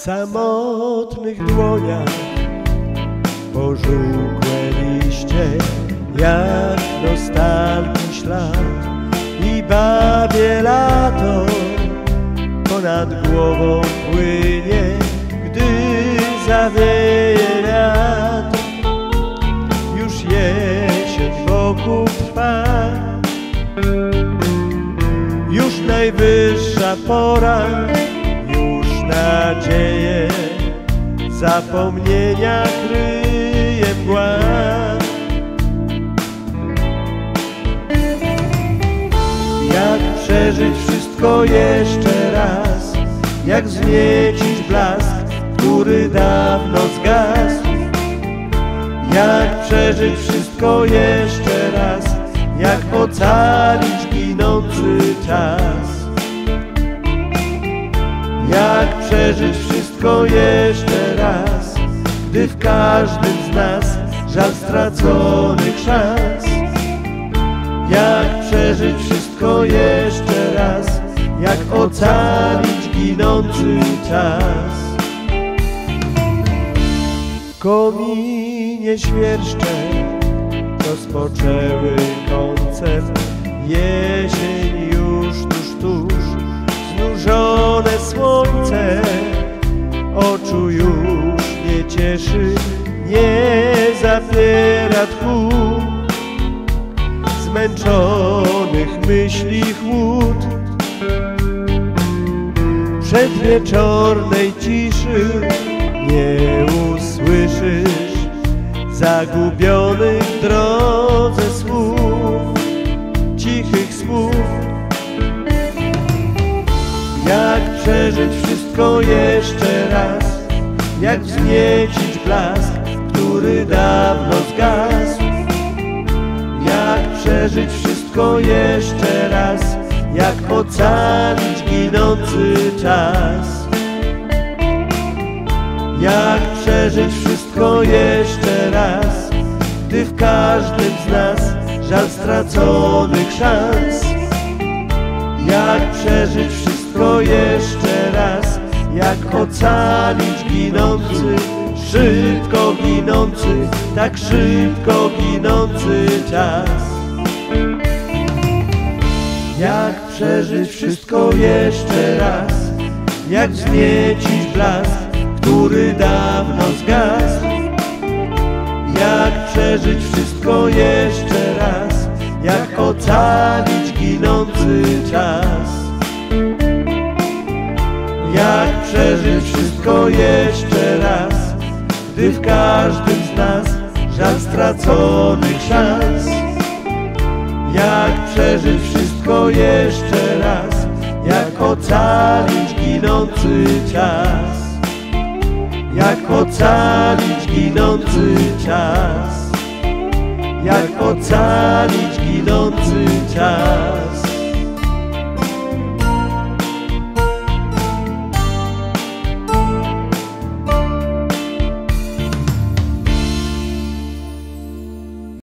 samotnych dłoniach. Pożółkłe liście jak nostalgii ślad. I babie lato ponad głową płynie, gdy zawieje wiatr. Już jesień wokół trwa, już najwyższa pora, już nadzieje zapomnienia kryje mgła. Jak przeżyć wszystko jeszcze raz, jak zmiecić blask, który dawno zgasł. Jak przeżyć wszystko jeszcze raz, jak ocalić ginący czas. Jak przeżyć wszystko jeszcze raz, gdy w każdym z nas żal straconych szans. Jak przeżyć wszystko jeszcze raz, jak ocalić ginący czas. W kominie świerszcze rozpoczęły koncert. Jesień już tuż, tuż, cieszy, nie zapiera tchu. Zmęczonych myśli chłód. Przedwieczornej ciszy nie usłyszysz zagubionych w drodze słów, cichych słów. Jak przeżyć wszystko jeszcze raz, jak wzniecić blask, który dawno zgasł. Jak przeżyć wszystko jeszcze raz, jak ocalić ginący czas. Jak przeżyć wszystko jeszcze raz, gdy w każdym z nas żal straconych szans. Jak przeżyć wszystko jeszcze raz, jak ocalić ginący, szybko ginący, tak szybko ginący czas. Jak przeżyć wszystko jeszcze raz, jak wzniecić blask, który dawno zgasł. Jak przeżyć wszystko jeszcze przeżyć wszystko jeszcze raz, gdy w każdym z nas żal straconych szans. Jak przeżyć wszystko jeszcze raz, jak ocalić ginący czas. Jak ocalić ginący czas. Jak ocalić ginący czas.